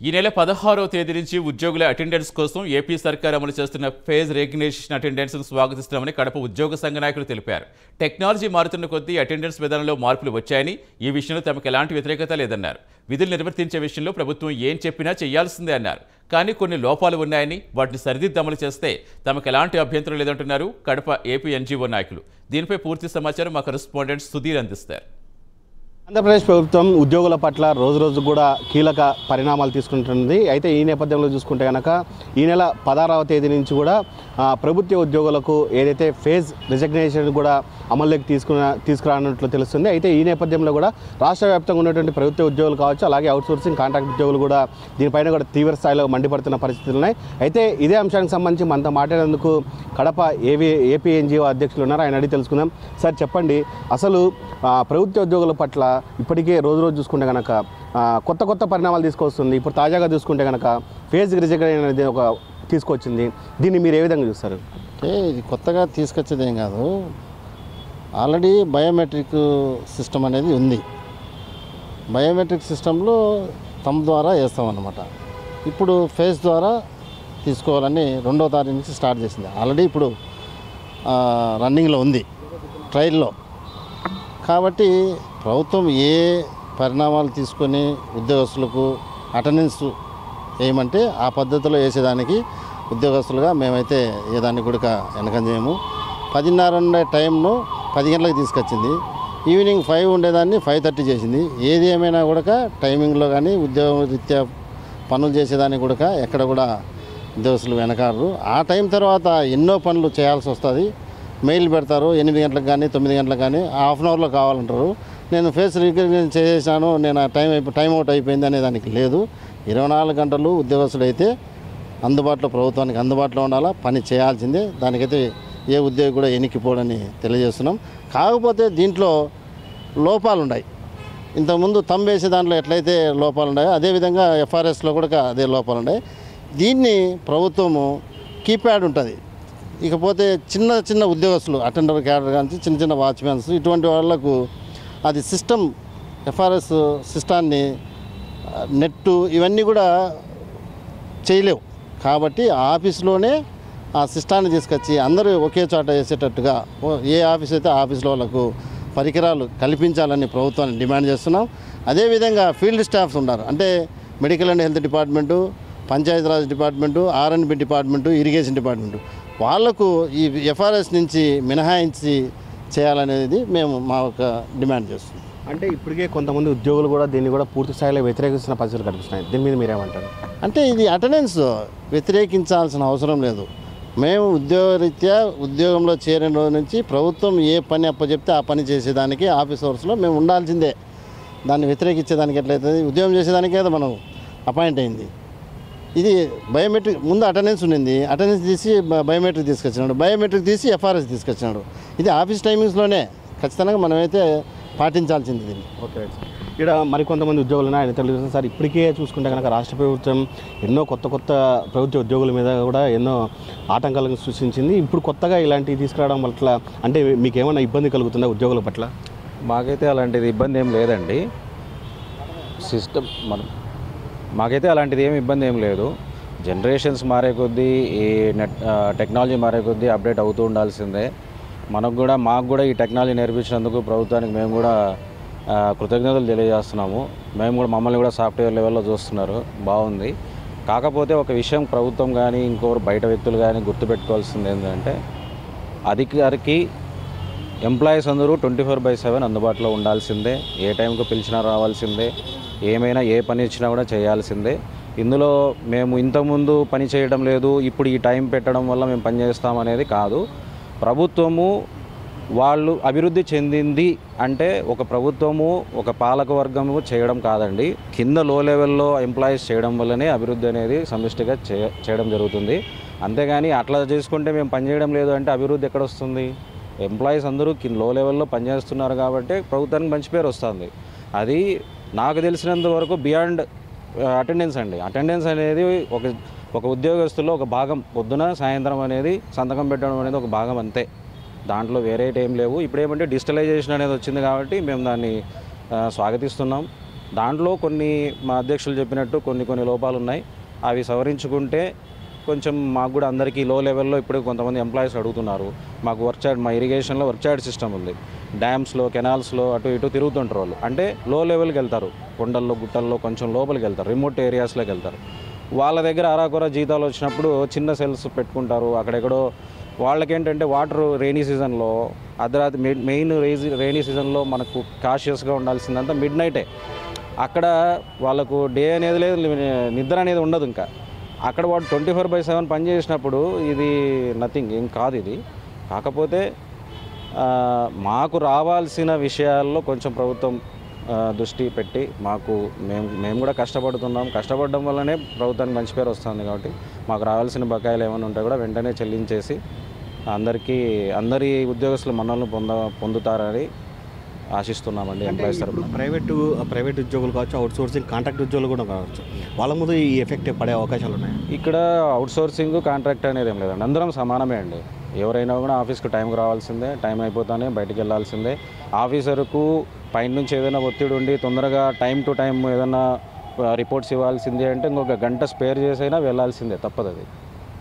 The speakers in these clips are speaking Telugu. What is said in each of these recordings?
ఈ నెల పదహారవ తేదీ నుంచి ఉద్యోగుల అటెండెన్స్ కోసం ఏపీ సర్కార్ అమలు చేస్తున్న ఫేజ్ రెగ్యులేషన్ అటెండెన్స్ స్వాగతిస్తున్నామని కడప ఉద్యోగ సంఘ నాయకులు తెలిపారు. టెక్నాలజీ మారుతున్న కొద్దీ అటెండెన్స్ విధానంలో మార్పులు వచ్చాయని ఈ విషయంలో తమకు ఎలాంటి వ్యతిరేకత లేదన్నారు. విధులు నిర్వర్తించే విషయంలో ప్రభుత్వం ఏం చెప్పినా చేయాల్సిందే అన్నారు. కానీ కొన్ని లోపాలు ఉన్నాయని వాటిని సరిదిద్ది అమలు చేస్తే తమకు ఎలాంటి అభ్యంతరం లేదంటున్నారు కడప ఏపీ ఎన్జీఓ నాయకులు. దీనిపై పూర్తి సమాచారం మా కరెస్పాండెంట్ సుధీర్ అందిస్తారు. ఆంధ్రప్రదేశ్ ప్రభుత్వం ఉద్యోగుల పట్ల రోజు రోజు కూడా కీలక పరిణామాలు తీసుకుంటుంది. అయితే ఈ నేపథ్యంలో చూసుకుంటే కనుక ఈ నెల పదహారవ తేదీ నుంచి కూడా ప్రభుత్వ ఉద్యోగులకు ఏదైతే ఫేజ్ రిజగ్నేషన్ కూడా అమల్లోకి తీసుకున్న తీసుకురానున్నట్లు తెలుస్తుంది. అయితే ఈ నేపథ్యంలో కూడా రాష్ట్ర వ్యాప్తంగా ఉన్నటువంటి ప్రభుత్వ ఉద్యోగులు కావచ్చు అలాగే అవుట్సోర్సింగ్ కాంట్రాక్ట్ ఉద్యోగులు కూడా దీనిపైన కూడా తీవ్ర స్థాయిలో మండిపడుతున్న పరిస్థితులు ఉన్నాయి. అయితే ఇదే అంశానికి సంబంధించి మనతో మాట్లాడేందుకు కడప ఏవి ఏపీ ఎన్జిఓ అధ్యక్షులు ఉన్నారు ఆయన అడిగి తెలుసుకుందాం. సార్ చెప్పండి. అసలు ప్రభుత్వ ఉద్యోగుల పట్ల ఇప్పటికే రోజు రోజు చూసుకుంటే కనుక కొత్త కొత్త పరిణామాలు తీసుకొస్తుంది. ఇప్పుడు తాజాగా చూసుకుంటే కనుక ఫేజ్ రిజెక్ట్ అనేది ఒక తీసుకొచ్చింది. దీన్ని మీరు ఏ విధంగా చూస్తారు? అంటే ఇది కొత్తగా తీసుకొచ్చేది ఏం కాదు. ఆల్రెడీ బయోమెట్రిక్ సిస్టమ్ అనేది ఉంది. బయోమెట్రిక్ సిస్టంలో తమ ద్వారా వేస్తామన్నమాట. ఇప్పుడు ఫేస్ ద్వారా తీసుకోవాలని రెండో తారీఖు నుంచి స్టార్ట్ చేసింది. ఆల్రెడీ ఇప్పుడు రన్నింగ్లో ఉంది. ట్రైల్లో. కాబట్టి ప్రభుత్వం ఏ పరిణామాలు తీసుకొని ఉద్యోగస్తులకు అటెండెన్స్ ఏమంటే ఆ పద్ధతిలో వేసేదానికి ఉద్యోగస్తులుగా మేమైతే ఏ దాన్ని కూడా వెనకం చేయము. పదిన్నర ఉండే టైంను పది గంటలకు తీసుకొచ్చింది. ఈవినింగ్ ఫైవ్ ఉండేదాన్ని ఫైవ్ థర్టీ చేసింది. ఏది ఏమైనా కూడా టైమింగ్లో కానీ ఉద్యోగ రీత్యా పనులు చేసేదానికి కూడా ఎక్కడ కూడా ఉద్యోగస్తులు వెనకారు ఆ టైం తర్వాత ఎన్నో పనులు చేయాల్సి వస్తుంది. మెయిల్ పెడతారు ఎనిమిది గంటలకు కానీ తొమ్మిది గంటలకు కానీ హాఫ్ అన్ అవర్లో కావాలంటారు. నేను ఫేస్ రికగ్నిషన్ చేసేసాను నేను టైం అయిపో టైం అవుట్ అయిపోయింది అనే దానికి లేదు. ఇరవై నాలుగు గంటలు ఉద్యోగస్తులు అయితే అందుబాటులో ప్రభుత్వానికి అందుబాటులో ఉండాలా పని చేయాల్సిందే. దానికైతే ఏ ఉద్యోగి కూడా ఎనికిపోడని తెలియజేస్తున్నాం. కాకపోతే దీంట్లో లోపాలు ఉన్నాయి ఇంతకుముందు తంబేసే దాంట్లో ఎట్లయితే లోపాలు ఉన్నాయో అదేవిధంగా ఎఫ్ఆర్ఎస్లో కూడా అదే లోపాలు ఉన్నాయి దీన్ని ప్రభుత్వము కీప్యాడ్ ఉంటుంది. ఇకపోతే చిన్న చిన్న ఉద్యోగస్తులు అటెండర్ క్యాడర్ కానీ చిన్న చిన్న వాచ్మెన్స్ ఇటువంటి వాళ్ళకు అది సిస్టమ్ ఎఫ్ఆర్ఎస్ సిస్టాన్ని నెట్టు ఇవన్నీ కూడా చేయలేవు. కాబట్టి ఆఫీస్లోనే ఆ సిస్టాన్ని తీసుకొచ్చి అందరూ ఒకే చోట వేసేటట్టుగా ఏ ఆఫీస్ అయితే ఆఫీస్లో వాళ్ళకు పరికరాలు కల్పించాలని ప్రభుత్వాన్ని డిమాండ్ చేస్తున్నాం. అదేవిధంగా ఫీల్డ్ స్టాఫ్స్ ఉన్నారు. అంటే medical and health department Panchayati Raj department RNB department irrigation department. వాళ్ళకు ఈ ఎఫ్ఆర్ఎస్ నుంచి మినహాయించి చేయాలనేది మేము మా యొక్క డిమాండ్ చేస్తున్నాం. అంటే ఇప్పటికే కొంతమంది ఉద్యోగులు కూడా దీన్ని కూడా పూర్తి స్థాయిలో వ్యతిరేకిస్తున్న పరిస్థితులు కనిపిస్తున్నాయి. దీని మీద మీరేమంటారు? అంటే ఇది అటెండెన్స్ వ్యతిరేకించాల్సిన అవసరం లేదు. మేము ఉద్యోగరీత్యా ఉద్యోగంలో చేరిన రోజు నుంచి ప్రభుత్వం ఏ పని అప్పచెప్తే ఆ పని చేసేదానికి ఆఫీస్ అవర్స్లో మేము ఉండాల్సిందే. దాన్ని వ్యతిరేకించేదానికి ఎట్లయితుంది? ఉద్యోగం చేసేదానికే కదా మనం అపాయింట్ అయింది. ఇది బయోమెట్రిక్ ముందు అటెండెన్స్ ఉండింది. అటెండెన్స్ తీసి బయోమెట్రిక్ తీసుకొచ్చినాడు. బయోమెట్రిక్ తీసి ఎఫ్ఆర్ఎస్ తీసుకొచ్చినాడు. ఇది ఆఫీస్ టైమింగ్స్లోనే ఖచ్చితంగా మనమైతే పాటించాల్సింది దీన్ని ఓకే. ఇక్కడ మరికొంతమంది ఉద్యోగులు ఉన్నాయి. ఆయన తెలుసు సార్ ఇప్పటికే చూసుకుంటే కనుక రాష్ట్ర ప్రభుత్వం ఎన్నో కొత్త కొత్త ప్రభుత్వ ఉద్యోగుల మీద కూడా ఎన్నో ఆటంకాలను సృష్టించింది. ఇప్పుడు కొత్తగా ఇలాంటివి తీసుకురావడం పట్ల అంటే మీకు ఏమైనా ఇబ్బంది కలుగుతుందా ఉద్యోగుల పట్ల? మాకైతే అలాంటిది ఇబ్బంది ఏం లేదండి. సిస్టమ్ మనం మాకైతే అలాంటిది ఏమి ఇబ్బంది ఏం లేదు. జనరేషన్స్ మారే కొద్దీ ఈ నెట్ టెక్నాలజీ మారే కొద్దీ అప్డేట్ అవుతూ ఉండాల్సిందే. మనకు కూడా మాకు కూడా ఈ టెక్నాలజీ నేర్పించినందుకు ప్రభుత్వానికి మేము కూడా కృతజ్ఞతలు తెలియజేస్తున్నాము. మేము కూడా మమ్మల్ని కూడా సాఫ్ట్వేర్ లెవెల్లో చూస్తున్నారు. బాగుంది. కాకపోతే ఒక విషయం ప్రభుత్వం కానీ ఇంకొకరు బయట వ్యక్తులు కానీ గుర్తుపెట్టుకోవాల్సింది ఏంటంటే అధికారికి ఎంప్లాయీస్ అందరూ ట్వంటీ ఫోర్ బై సెవెన్ అందుబాటులో ఉండాల్సిందే. ఏ టైంకు పిలిచినా రావాల్సిందే. ఏమైనా ఏ పని ఇచ్చినా కూడా చేయాల్సిందే. ఇందులో మేము ఇంతకుముందు పని చేయడం లేదు ఇప్పుడు ఈ టైం పెట్టడం వల్ల మేము పనిచేస్తామనేది అనేది కాదు. ప్రభుత్వము వాళ్ళు అభివృద్ధి చెందింది అంటే ఒక ప్రభుత్వము ఒక పాలక వర్గము చేయడం కాదండి. కింద లో లెవెల్లో ఎంప్లాయీస్ చేయడం వల్లనే అభివృద్ధి అనేది సమిష్టిగా చే చేయడం జరుగుతుంది. అంతేగాని అట్లా చేసుకుంటే మేము పని చేయడం లేదు అంటే అభివృద్ధి ఎక్కడ వస్తుంది? ఎంప్లాయీస్ అందరూ కింద లో లెవెల్లో పనిచేస్తున్నారు కాబట్టి ప్రభుత్వానికి మంచి పేరు వస్తుంది. అది నాకు తెలిసినంత వరకు బియాండ్ అటెండెన్స్ uh, అండి. అటెండెన్స్ అనేది ఒక ఒక ఉద్యోగస్తుల్లో ఒక భాగం. పొద్దున సాయంత్రం అనేది సంతకం పెట్టడం అనేది ఒక భాగం అంతే. దాంట్లో వేరే ఏం లేవు. ఇప్పుడు ఏమంటే డిజిటలైజేషన్ అనేది వచ్చింది కాబట్టి మేము దాన్ని uh, స్వాగతిస్తున్నాం. దాంట్లో కొన్ని మా అధ్యక్షులు చెప్పినట్టు కొన్ని కొన్ని లోపాలు ఉన్నాయి. అవి సవరించుకుంటే కొంచెం మాకు కూడా అందరికీ లో లెవెల్లో ఇప్పుడు కొంతమంది ఎంప్లాయీస్ అడుగుతున్నారు. మాకు వర్క్ చార్ట్ మా ఇరిగేషన్లో వర్క్ చార్ట్ సిస్టమ్ ఉంది. డ్యామ్స్లో కెనాల్స్లో అటు ఇటు తిరుగుతుంటారు వాళ్ళు. అంటే లో లెవెల్కి వెళ్తారు. కొండల్లో గుట్టల్లో కొంచెం లోపలికి వెళ్తారు. రిమోట్ ఏరియాస్లోకి వెళ్తారు. వాళ్ళ దగ్గర అరాకొర జీతాలు వచ్చినప్పుడు చిన్న సెల్స్ పెట్టుకుంటారు. అక్కడెక్కడో వాళ్ళకేంటంటే వాటర్ రెయినీ సీజన్లో అర్ధరాత్రి మెయిన్ మెయిన్ రెయినీ సీజన్లో మనకు కాషియస్గా ఉండాల్సిందంతా మిడ్ నైటే అక్కడ వాళ్ళకు డే అనేది లేదు నిద్ర అనేది ఉండదు ఇంకా. అక్కడ వాడు ట్వంటీ ఫోర్ బై సెవెన్ పని చేసినప్పుడు ఇది నథింగ్ ఏం కాదు ఇది. కాకపోతే మాకు రావాల్సిన విషయాల్లో కొంచెం ప్రభుత్వం దృష్టి పెట్టి మాకు మేము మేము కూడా కష్టపడుతున్నాం. కష్టపడడం వల్లనే ప్రభుత్వానికి మంచి పేరు వస్తుంది కాబట్టి మాకు రావాల్సిన బకాయిలు ఏమైనా ఉంటే కూడా వెంటనే చెల్లించేసి అందరికీ అందరి ఉద్యోగస్తులు మనల్ని పొంద పొందుతారని ఆశిస్తున్నామండి ఎంప్లాయీస్ తరపున. ప్రైవేటు ప్రైవేట్ ఉద్యోగులు కావచ్చు అవుట్ సోర్సింగ్ కాంట్రాక్ట్ ఉద్యోగులు కూడా కావచ్చు వాళ్ళ ముందు ఈ ఎఫెక్ట్ పడే అవకాశాలు ఉన్నాయి? ఇక్కడ అవుట్ సోర్సింగ్ కాంట్రాక్ట్ అనేది ఏం లేదండి. అందరం సమానమే అండి. ఎవరైనా కూడా ఆఫీస్కి టైంకి రావాల్సిందే టైం అయిపోతానే బయటికి వెళ్ళాల్సిందే. ఆఫీసర్కు పైన నుంచి ఏదైనా ఒత్తిడి ఉండి తొందరగా టైం టు టైం ఏదైనా రిపోర్ట్స్ ఇవ్వాల్సిందే అంటే ఇంకొక గంట స్పేర్ చేసైనా వెళ్ళాల్సిందే తప్పదు అది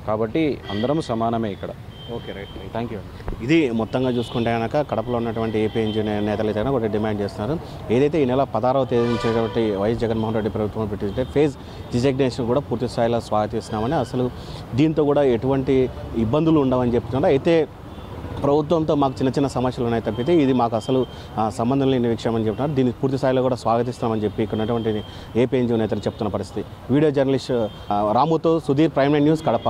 కాబట్టి అందరం సమానమే ఇక్కడ. ఓకే రైట్ థ్యాంక్ యూ ఇది మొత్తంగా చూసుకుంటే కనుక కడపలో ఉన్నటువంటి ఏపీ ఇంజనీర్ నేతలు అయితే ఒకటి డిమాండ్ చేస్తున్నారు. ఏదైతే ఈ నెల పదహారవ తేదీ నుంచి వైఎస్ జగన్మోహన్ రెడ్డి ప్రభుత్వం పెట్టింటే ఫేజ్ డిజగ్నేషన్ కూడా పూర్తి స్థాయిలో స్వాగతిస్తున్నామని అసలు దీంతో కూడా ఎటువంటి ఇబ్బందులు ఉండవని చెప్తున్నారు. అయితే ప్రభుత్వంతో మాకు చిన్న చిన్న సమస్యలు ఉన్నాయి తప్పితే ఇది మాకు అసలు సంబంధం లేని విషయం అని చెప్తున్నారు. దీన్ని పూర్తి స్థాయిలో కూడా స్వాగతిస్తామని చెప్పి ఇక్కడ ఉన్నటువంటి ఏపీ ఎన్జిఓ నేతలు చెప్తున్న పరిస్థితి. వీడియో జర్నలిస్ట్ రాముతో సుధీర్ ప్రైమ్ న్యూస్ కడప.